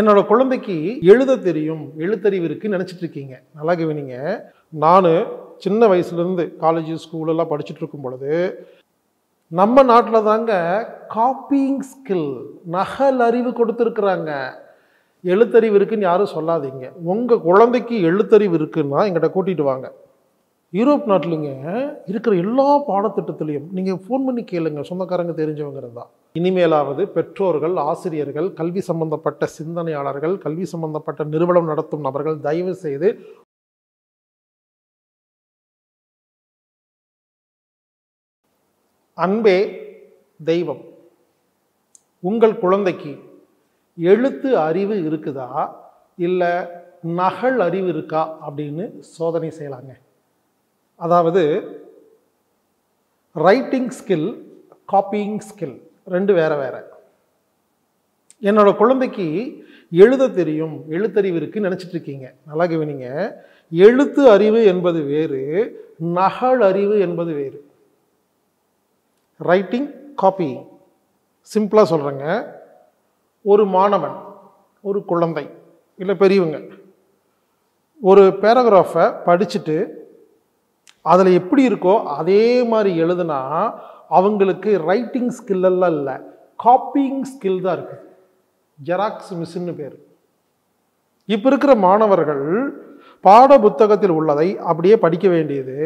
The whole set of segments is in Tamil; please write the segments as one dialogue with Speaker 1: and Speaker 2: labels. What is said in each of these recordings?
Speaker 1: என்னோட குழந்தைக்கு எழுத தெரியும் எழுத்தறிவு இருக்குன்னு நினச்சிட்டு இருக்கீங்க. நல்லா கவனிங்க. நான் சின்ன வயசுலேருந்து காலேஜ் ஸ்கூலெல்லாம் படிச்சுட்டு இருக்கும் பொழுது நம்ம நாட்டில் தாங்க காப்பிங் ஸ்கில் நகல் அறிவு கொடுத்துருக்குறாங்க. எழுத்தறிவு இருக்குன்னு யாரும் சொல்லாதீங்க. உங்கள் குழந்தைக்கு எழுத்தறிவு இருக்குன்னா எங்கிட்ட கூட்டிகிட்டு வாங்க. யூரோப் நாட்டிலுங்க இருக்கிற எல்லா பாடத்திட்டத்துலேயும் நீங்கள் ஃபோன் பண்ணி கேளுங்க. சொந்தக்காரங்க தெரிஞ்சவங்க இருந்தால் இனிமேலாவது பெற்றோர்கள் ஆசிரியர்கள் கல்வி சம்பந்தப்பட்ட சிந்தனையாளர்கள் கல்வி சம்பந்தப்பட்ட நிறுவனம் நடத்தும் நபர்கள் தயவு செய்து அன்பே தெய்வம். உங்கள் குழந்தைக்கு எழுத்து அறிவு இருக்குதா? இல்லை நகல் அறிவு இருக்கா? அப்படின்னு சோதனை செய்யலாங்க. அதாவது ரைட்டிங் ஸ்கில் காப்பியிங் ஸ்கில் ரெண்டு வேற வேற. என்னோட குழந்தைக்கு எழுத தெரியும் எழுத்தறிவு இருக்குன்னு நினச்சிட்டு இருக்கீங்க. நல்லா கவனிங்க. எழுத்து அறிவு என்பது வேறு நகல் அறிவு என்பது வேறு. ரைட்டிங் காப்பி சிம்பிளாக சொல்கிறேங்க ஒரு மாணவன் ஒரு குழந்தை இல்லை பெரியவங்க ஒரு பேராகிராஃபை படிச்சுட்டு அதில் எப்படி இருக்கோ அதே மாதிரி எழுதுனா அவங்களுக்கு ரைட்டிங் ஸ்கில் எல்லாம் இல்லை. காப்பிங் ஸ்கில் தான் இருக்குது ஜெராக்ஸ் மிஷின்னு பேர். இப்போ இருக்கிற மாணவர்கள் பாட புத்தகத்தில் உள்ளதை அப்படியே படிக்க வேண்டியது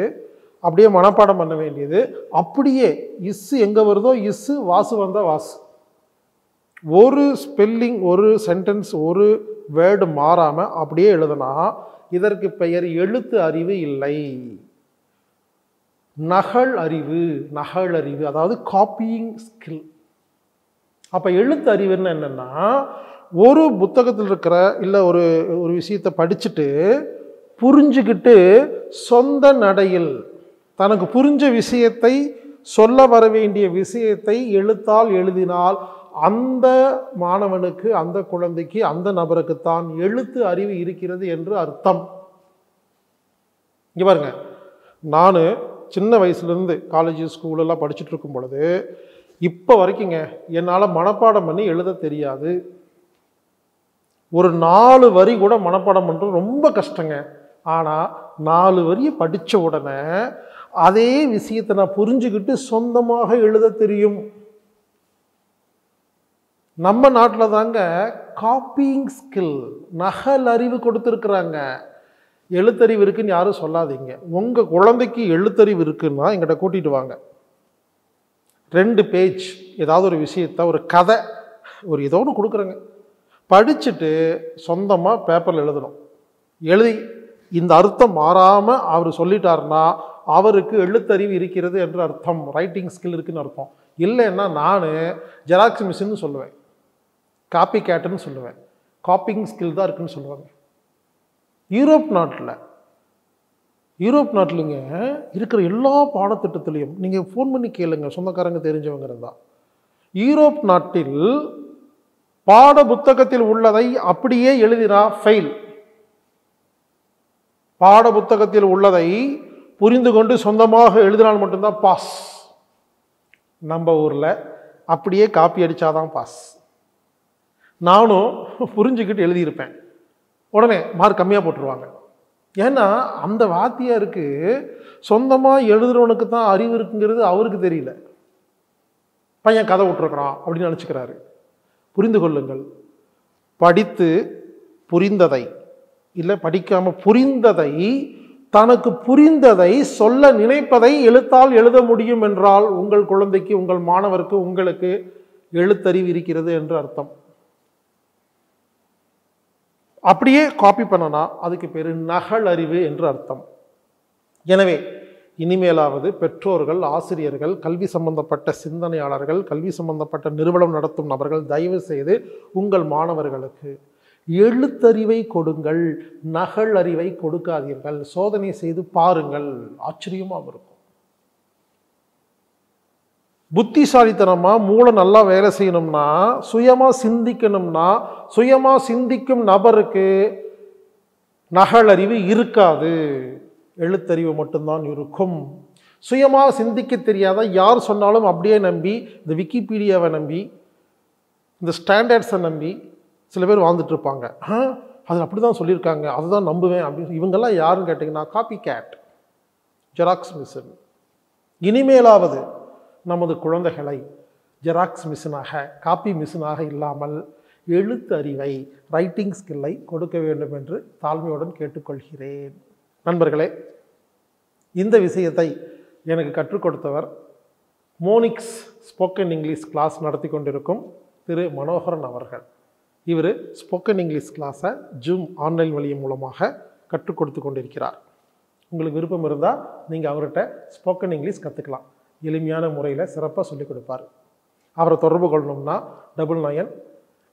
Speaker 1: அப்படியே மனப்பாடம் பண்ண வேண்டியது அப்படியே இஸ்ஸு எங்கே வருதோ இஸ்ஸு வாசு வந்தால் வாசு. ஒரு ஸ்பெல்லிங் ஒரு சென்டென்ஸ் ஒரு வேர்டு மாறாமல் அப்படியே எழுதுனா இதற்கு பெயர் எழுத்து அறிவு இல்லை. நகல் அறிவு நகல் அறிவு அதாவது காப்பியிங் ஸ்கில் அப்போ எழுத்து அறிவுன்னு என்னென்னா ஒரு புத்தகத்தில் இருக்கிற இல்லை ஒரு ஒரு விஷயத்தை படிச்சுட்டு புரிஞ்சுக்கிட்டு சொந்த நடையில் தனக்கு புரிஞ்ச விஷயத்தை சொல்ல வர வேண்டிய விஷயத்தை எழுத்தால் எழுதினால் அந்த மாணவனுக்கு அந்த குழந்தைக்கு அந்த நபருக்குத்தான் எழுத்து அறிவு இருக்கிறது என்று அர்த்தம். இங்கே பாருங்க. நான் சின்ன வயசுலேருந்து காலேஜ் ஸ்கூலெல்லாம் படிச்சுட்டு இருக்கும் பொழுது இப்போ வரைக்குங்க என்னால் மனப்பாடம் பண்ணி எழுத தெரியாது. ஒரு நாலு வரி கூட மனப்பாடம் பண்ணுறது ரொம்ப கஷ்டங்க. ஆனால் நாலு வரியை படித்த உடனே அதே விஷயத்தை நான் புரிஞ்சுக்கிட்டு சொந்தமாக எழுத தெரியும். நம்ம நாட்டில் தாங்க காப்பிங் ஸ்கில் நகல் அறிவு கொடுத்துருக்குறாங்க. எழுத்தறிவு இருக்குன்னு யாரும் சொல்லாதீங்க. உங்கள் குழந்தைக்கு எழுத்தறிவு இருக்குன்னா எங்கிட்ட கூட்டிகிட்டு வாங்க. ரெண்டு பேஜ் ஏதாவது ஒரு விஷயத்த ஒரு கதை ஒரு ஏதோ ஒன்று கொடுக்குறேங்க. படிச்சுட்டு சொந்தமாக பேப்பரில் எழுதணும். எழுதி இந்த அர்த்தம் மாறாமல் அவர் சொல்லிட்டாருன்னா அவருக்கு எழுத்தறிவு இருக்கிறது என்று அர்த்தம் ரைட்டிங் ஸ்கில் இருக்குன்னு அர்த்தம். இல்லைன்னா நான் ஜெராக்ஸ் மிஷின்னு சொல்லுவேன். காப்பி கேட்டுன்னு சொல்லுவேன். காப்பிங் ஸ்கில் தான் இருக்குன்னு சொல்லுவாங்க. யூரோப் நாட்டில் யூரோப் நாட்டிலிங்க இருக்கிற எல்லா பாடத்திட்டத்துலேயும் நீங்கள் ஃபோன் பண்ணி கேளுங்க சொந்தக்காரங்க தெரிஞ்சவங்க இருந்தால் யூரோப் நாட்டில் பாட புத்தகத்தில் உள்ளதை அப்படியே எழுதினா ஃபெயில் பாட புத்தகத்தில் உள்ளதை புரிந்து கொண்டு சொந்தமாக எழுதினால் மட்டும்தான் பாஸ் நம்ம ஊரில் அப்படியே காப்பி அடித்தாதான் பாஸ் நானும் புரிஞ்சுக்கிட்டு எழுதியிருப்பேன். உடனே மார்க் கம்மியாக போட்டுருவாங்க. ஏன்னா அந்த வாத்தியாருக்கு சொந்தமாக எழுதுறவனுக்கு தான் அறிவு இருக்குங்கிறது அவருக்கு தெரியல. பையன் கதை விட்டுருக்குறான் அப்படின்னு நினச்சிக்கிறாரு. புரிந்து கொள்ளுங்கள். படித்து புரிந்ததை இல்லை படிக்காமல் புரிந்ததை தனக்கு புரிந்ததை சொல்ல நினைப்பதை எழுத்தால் எழுத முடியும் என்றால் உங்கள் குழந்தைக்கு உங்கள் மாணவருக்கு உங்களுக்கு எழுத்தறிவு இருக்கிறது என்று அர்த்தம். அப்படியே காப்பி பண்ணனா அதுக்கு பேர் நகல் அறிவு என்று அர்த்தம். எனவே இனிமேலாவது பெற்றோர்கள் ஆசிரியர்கள் கல்வி சம்பந்தப்பட்ட சிந்தனையாளர்கள் கல்வி சம்பந்தப்பட்ட நிறுவனம் நடத்தும் நபர்கள் தயவு செய்து உங்கள் மாணவர்களுக்கு எழுத்தறிவை கொடுங்கள் நகல் அறிவை கொடுக்காதீர்கள் சோதனை செய்து பாருங்கள். ஆச்சரியமாக இருக்கும். புத்திசாலித்தனமாக மூளை நல்லா வேலை செய்யணும்னா சுயமாக சிந்திக்கணும்னா சுயமாக சிந்திக்கும் நபருக்கு நகலறிவு இருக்காது. எழுத்தறிவு மட்டும்தான் இருக்கும். சுயமாக சிந்திக்க தெரியாத? யார் சொன்னாலும் அப்படியே நம்பி இந்த விக்கிபீடியாவை நம்பி இந்த ஸ்டாண்டர்ட்ஸை நம்பி சில பேர் வாழ்ந்துட்டுருப்பாங்க ஆ அது அப்படி தான் சொல்லியிருக்காங்க. அதை தான் நம்புவேன் அப்படின்னு இவங்கெல்லாம் யாருன்னு கேட்டிங்கன்னா காப்பி கேட் ஜெராக்ஸ் மிஷின் இனிமேலாவது நமது குழந்தைகளை ஜெராக்ஸ் மிஷினாக காப்பி மிஷினாக இல்லாமல் எழுத்து அறிவை ரைட்டிங் ஸ்கில்லை கொடுக்க வேண்டும் என்று தாழ்மையுடன் கேட்டுக்கொள்கிறேன். நண்பர்களே இந்த விஷயத்தை எனக்கு கற்றுக் கொடுத்தவர் மோனிக்ஸ் ஸ்போக்கன் இங்கிலீஷ் கிளாஸ் நடத்தி கொண்டிருக்கும் திரு மனோகரன் அவர்கள். இவர் ஸ்போக்கன் இங்கிலீஷ் கிளாஸை ஜூம் ஆன்லைன் வழி மூலமாக கற்றுக் கொடுத்து கொண்டிருக்கிறார். உங்களுக்கு விருப்பம் இருந்தால் நீங்கள் அவர்கிட்ட ஸ்போக்கன் இங்கிலீஷ் கற்றுக்கலாம் எளிமையான முறையில் சிறப்பாக சொல்லிக் கொடுப்பார். அவரை தொடர்பு கொள்ளணும்னா double nine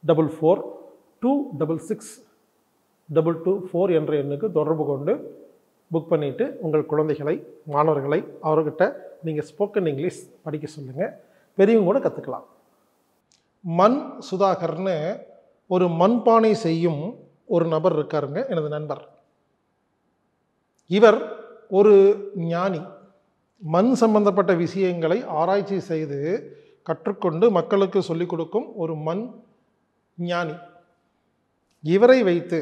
Speaker 1: double four two double six double two four என்ற எண்ணுக்கு தொடர்பு கொண்டு புக் பண்ணிவிட்டு உங்கள் குழந்தைகளை மாணவர்களை அவர்கிட்ட நீங்கள் ஸ்போக்கன் இங்கிலீஷ் படிக்க சொல்லுங்கள் பெரியவங்க கூட கற்றுக்கலாம் மண் சுதாகர்னு ஒரு மண்பானை செய்யும் ஒரு நபர் இருக்காருங்க எனது நண்பர். இவர் ஒரு ஞானி. மண் சம்பந்தப்பட்ட விஷயங்களை ஆராய்ச்சி செய்து கற்றுக்கொண்டு மக்களுக்கு சொல்லிக் கொடுக்கும் ஒரு மண் ஞானி. இவரை வைத்து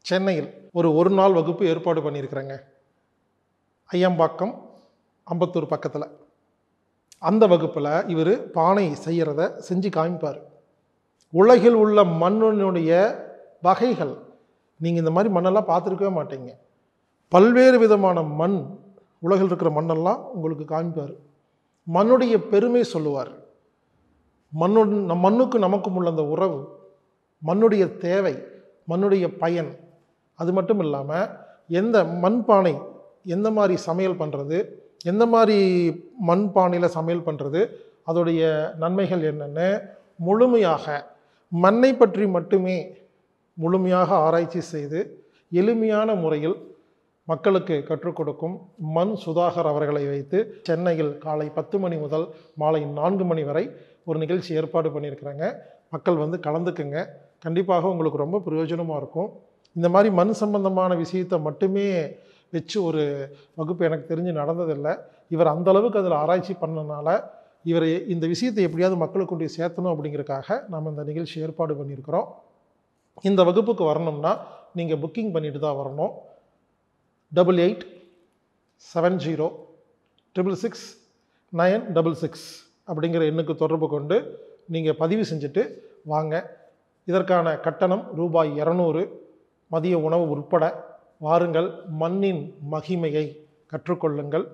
Speaker 1: சென்னையில் ஒரு ஒரு நாள் வகுப்பு ஏற்பாடு பண்ணியிருக்கிறேங்க. ஐயம்பாக்கம் அம்பத்தூர் பக்கத்தில். அந்த வகுப்பில் இவர் பானை செய்கிறத செஞ்சு காமிப்பார். உலகில் உள்ள மண்ணினுடைய வகைகள். நீங்கள் இந்த மாதிரி மண்ணெல்லாம் பார்த்துருக்கவே மாட்டீங்க. பல்வேறு விதமான மண் உலகில் இருக்கிற மண்ணெல்லாம் உங்களுக்கு காமிப்பார் மண்ணுடைய பெருமை சொல்லுவார். மண்ணு நம் மண்ணுக்கு நமக்கும் உள்ள அந்த உறவு மண்ணுடைய தேவை மண்ணுடைய பயன் அது மட்டும் இல்லாமல் எந்த மண்பானை எந்த மாதிரி சமையல் பண்ணுறது எந்த மாதிரி மண்பானையில் சமையல் பண்ணுறது அதோடைய நன்மைகள் என்னென்ன முழுமையாக மண்ணை பற்றி மட்டுமே முழுமையாக ஆராய்ச்சி செய்து எளிமையான முறையில் மக்களுக்கு கற்றுக் கொடுக்கும் மண் சுதாகர் அவர்களை வைத்து சென்னையில் காலை பத்து மணி முதல் மாலை நான்கு மணி வரை ஒரு நிகழ்ச்சி ஏற்பாடு பண்ணியிருக்கிறாங்க. மக்கள் வந்து கலந்துக்குங்க. கண்டிப்பாக உங்களுக்கு ரொம்ப பிரயோஜனமாக இருக்கும். இந்த மாதிரி மண் சம்பந்தமான விஷயத்தை மட்டுமே வச்சு ஒரு வகுப்பு எனக்கு தெரிஞ்சு நடந்ததில்லை. இவர் அந்தளவுக்கு அதில் ஆராய்ச்சி பண்ணனால இவர் இந்த விஷயத்தை எப்படியாவது மக்களுக்கு கொண்டு சேர்த்தணும் அப்படிங்கிறக்காக நம்ம இந்த நிகழ்ச்சி ஏற்பாடு பண்ணியிருக்கிறோம். இந்த வகுப்புக்கு வரணும்னா நீங்கள் புக்கிங் பண்ணிட்டு தான் வரணும். Double eight seven zero triple six nine double six அப்படிங்கிற எண்ணுக்கு தொடர்பு கொண்டு நீங்கள் பதிவு செஞ்சுட்டு வாங்க. இதற்கான கட்டணம் ரூபாய் இரநூறு. மதிய உணவு உட்பட வாருங்கள். மண்ணின் மகிமையை கற்றுக்கொள்ளுங்கள்.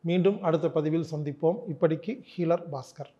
Speaker 1: மீண்டும் அடுத்த பதிவில் சந்திப்போம். இப்படிக்கு ஹீலர் பாஸ்கர்.